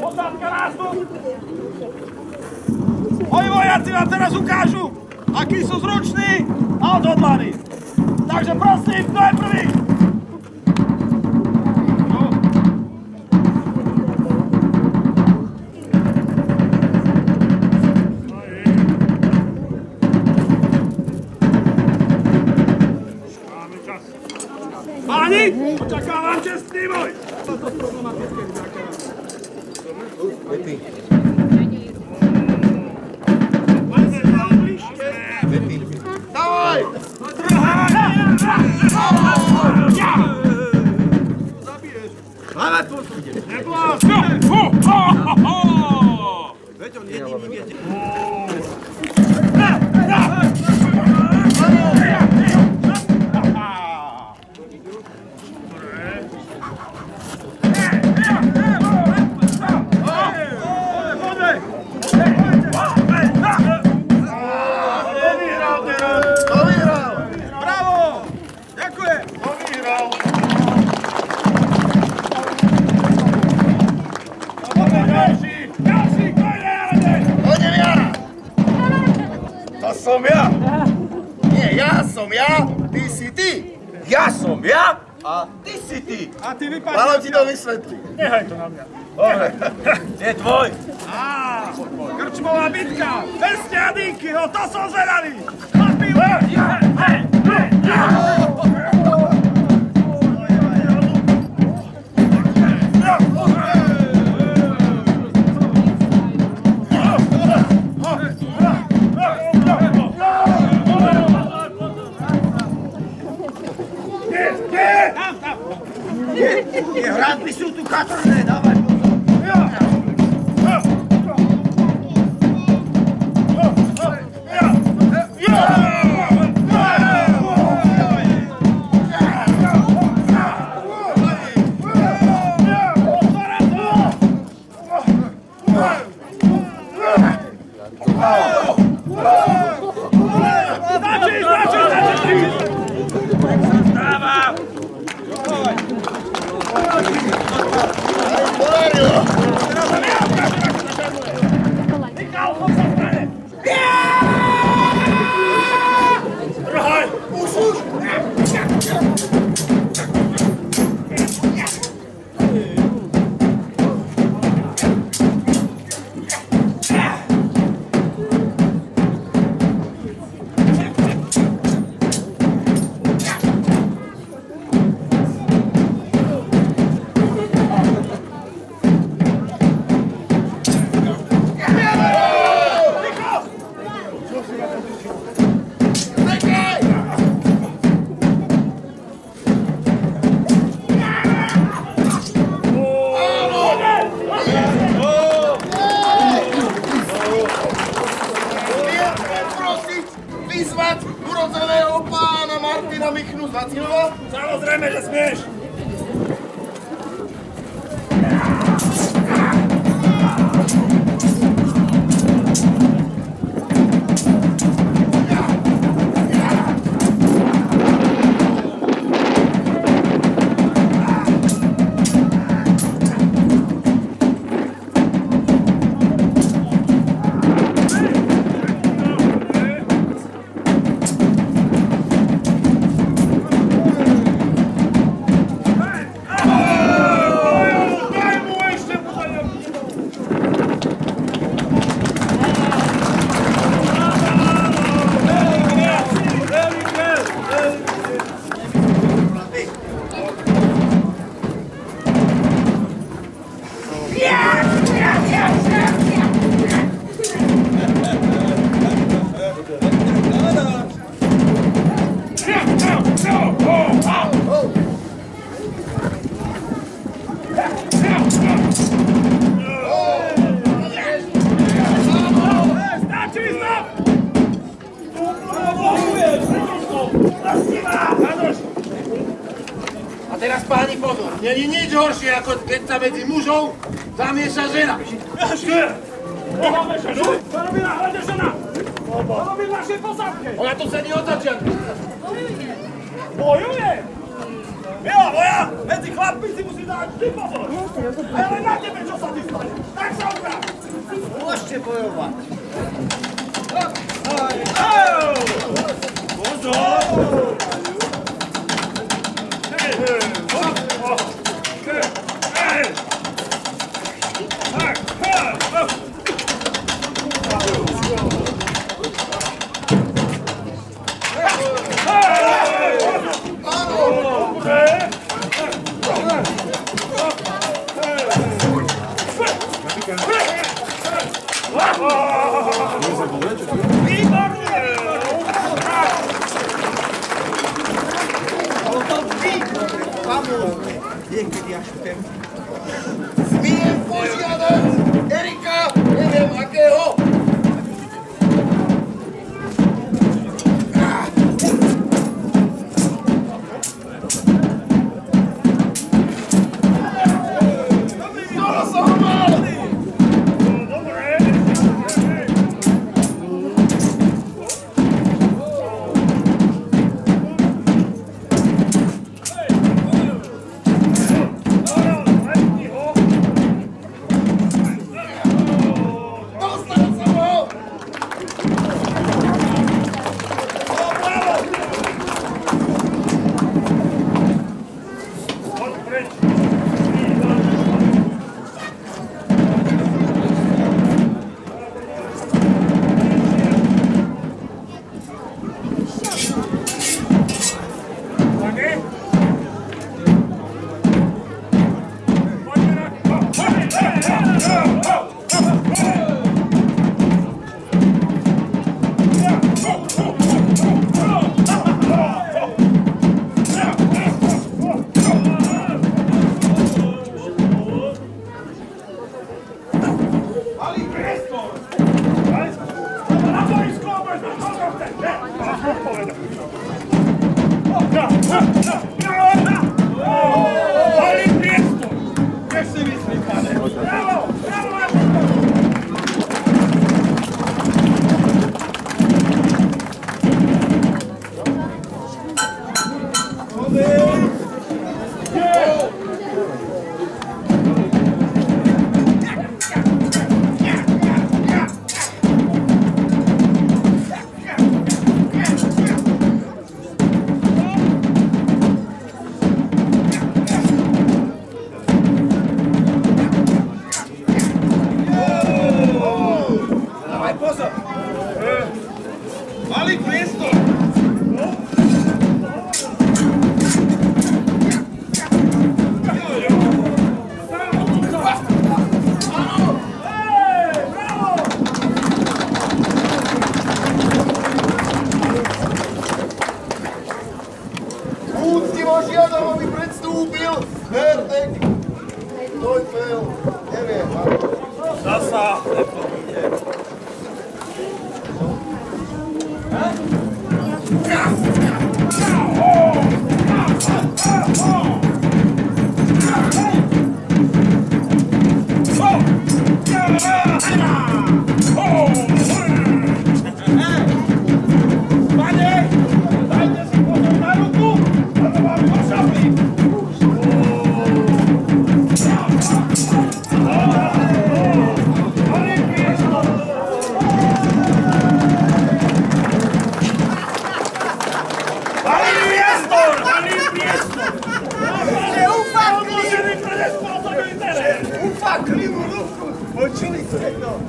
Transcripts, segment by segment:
Posádka nástup! Moji vojaci vám teraz ukážu, akí sú zruční a odhodlaní. Takže prosím, kto je prvý? Páni, očakávam čestný boj. Dávaj! Nebláz! Ho, ho, ho, ho! Veď on jediný viete. Som ja! Nie, ja som ja, ty si ty! Ja som ja a ty si ty! A ty Malo ti to vysvetliť. Nehaj to na mňa. Dobre. Je tvoj. Á, krčmová bitka! Bez ťadinky, no to som zvedavý! Chlapi, hej, hej, hej, hej! Ik hou van Michnu z Vacinova? Samozrejme, že smieš! Daj teraz páni pozor, není nič horšie, ako keď sa medzi mužov zamieša žena. Posádke? Ona tu sedí od začiatku. Bojuje! Jo, moja, medzi chlapmi si musí dať vždy pozor. Ale na tebe, čo sa stane. Tak sa ukáž. Môžete bojovať.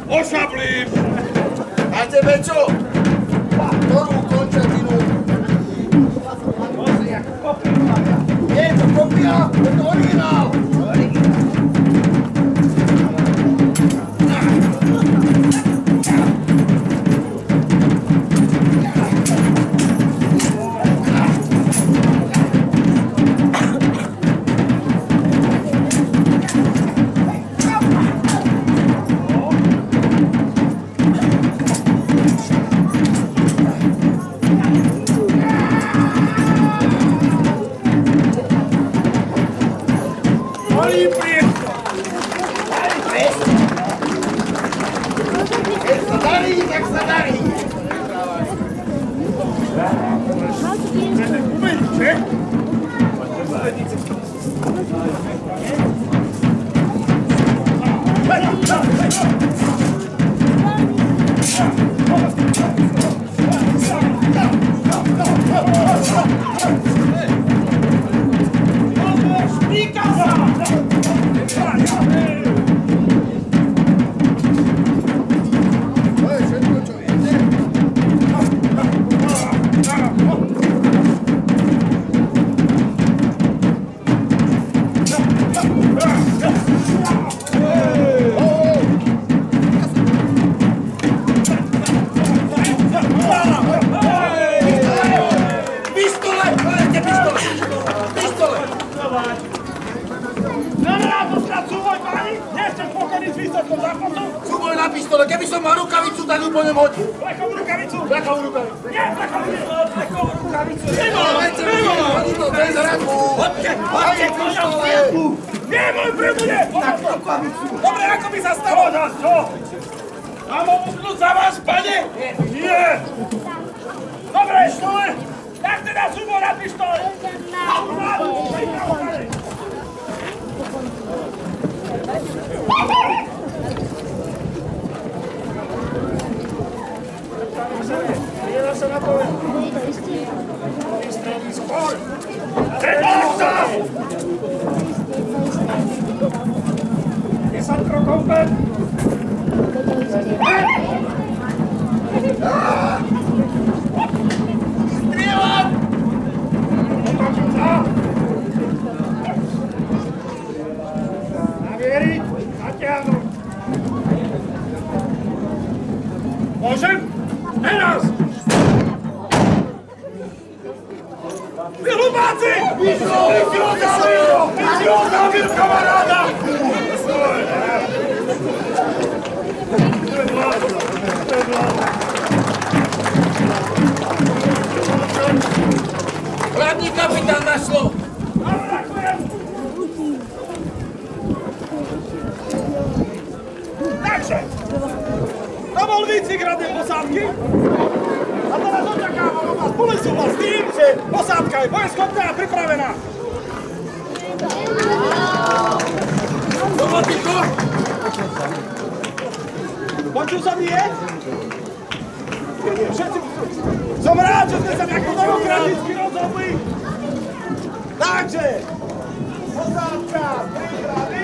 Ošablím! A tebe čo? Tu po ňom hodí. Flekovú rukavicu! Flekovú rukavicu. Nie, flekovú nie! Flekovú rukavicu! Dajte mi to, hodí to bez hraku. Hodte, Dajte pištole. Nie, môj príbude! Dobre, ako by sa stalo? Povedať, čo? Mám obudnúť za vás, pane? Nie! Dobre, štole! Tak teda súbor na pištole! Nedá sa na to len. Vystrelí Vy si ho zabil, kamaráda! Hlavný kapitán našlo. Takže, to bol výcvik radnej posádky. Teraz očakávam od vás súhlas s tým, že posádka je bojeschopná a pripravená. Dobo ticho. Počul som nie? Všetci... Som rád, že sme sa nejako demokraticky rozhodli. Takže, posádka, pripraví.